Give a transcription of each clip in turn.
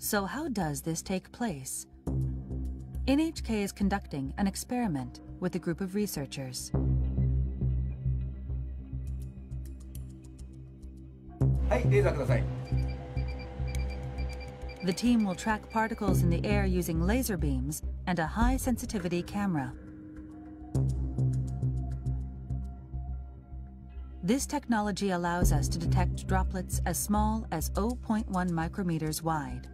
So how does this take place? NHK is conducting an experiment with a group of researchers. The team will track particles in the air using laser beams and a high sensitivity camera. This technology allows us to detect droplets as small as 0.1 micrometers wide.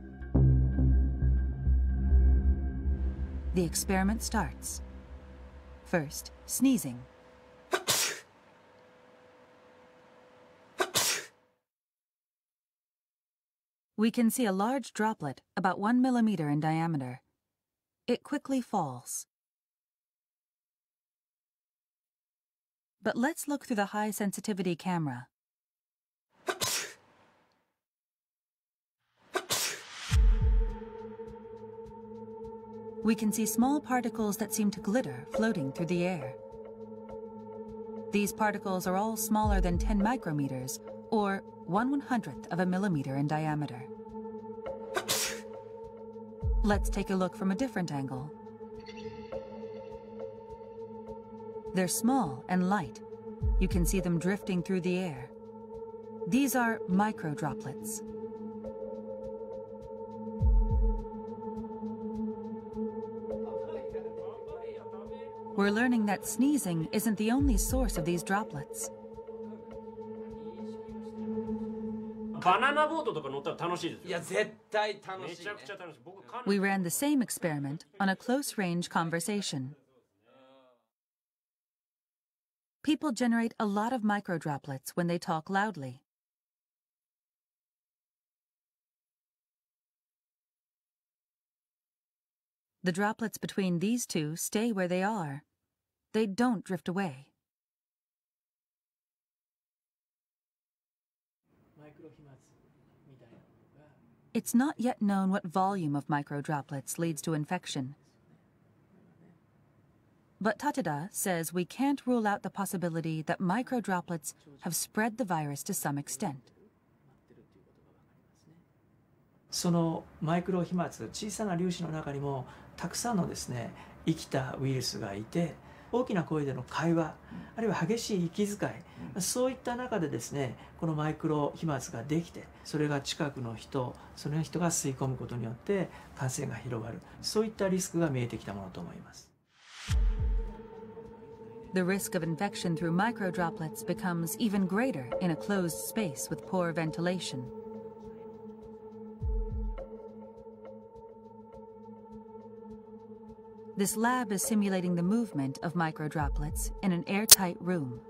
The experiment starts. First, sneezing. We can see a large droplet about one millimeter in diameter. It quickly falls. But let's look through the high sensitivity camera. We can see small particles that seem to glitter floating through the air. These particles are all smaller than 10 micrometers, or 1 100th of a millimeter in diameter. Let's take a look from a different angle. They're small and light. You can see them drifting through the air. These are microdroplets. We're learning that sneezing isn't the only source of these droplets. We ran the same experiment on a close-range conversation. People generate a lot of microdroplets when they talk loudly. The droplets between these two stay where they are. They don't drift away. It's not yet known what volume of microdroplets leads to infection. But Tateda says we can't rule out the possibility that microdroplets have spread the virus to some extent. そのマイクロ飛沫小さな粒子の中にもたくさんのですね生きたウイルスがいて大きな声での会話あるいは激しい息遣いそういった中でですねこのマイクロ飛沫ができてそれが近くの人その人が吸い込むことによって感染が広がるそういったリスクが見えてきたものと思います。The risk of infection through microdroplets becomes even greater in a closed space with poor ventilation. This lab is simulating the movement of microdroplets in an airtight room.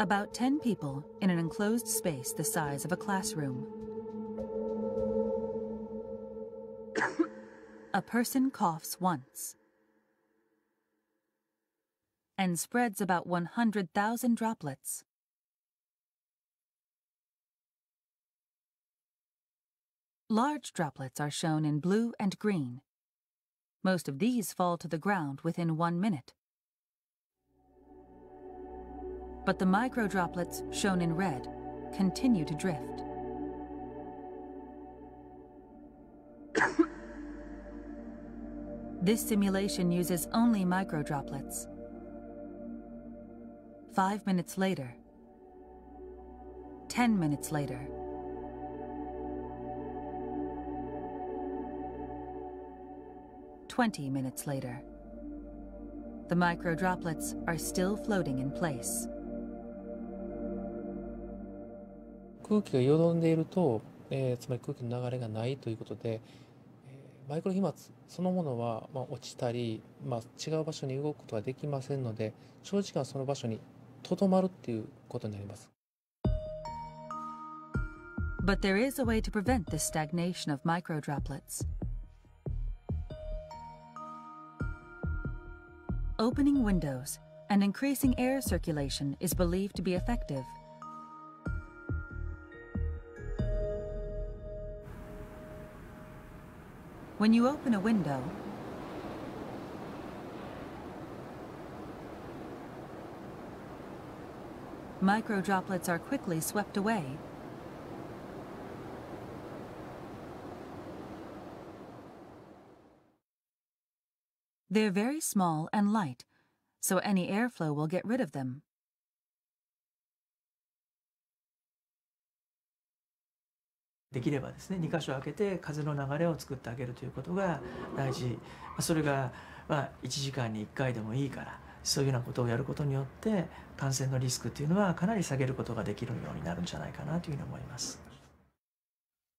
About 10 people in an enclosed space the size of a classroom. a person coughs once and spreads about 100,000 droplets. Large droplets are shown in blue and green. Most of these fall to the ground within one minute. But the microdroplets, shown in red, continue to drift. this simulation uses only microdroplets. Five minutes later, ten minutes later, 20 minutes later. The microdroplets are still floating in place. 空気がよどんでいると、えー、つまり空気の流れがないということで、えー、マイクロ飛沫そのものは、まあ、落ちたり、まあ、違う場所に動くことができませんので長時間その場所にとどまるっていうことになります。But there is a way to prevent this stagnation of microdroplets. Opening windows and increasing air circulation is believed to be effective. When you open a window, Micro droplets are quickly swept away. They're very small and light, so any airflow will get rid of them. できればですね2箇所開けて風の流れを作ってあげるということが大事それがまあ1時間に1回でもいいからそういうようなことをやることによって感染のリスクっていうのはかなり下げることができるようになるんじゃないかなというふうに思います。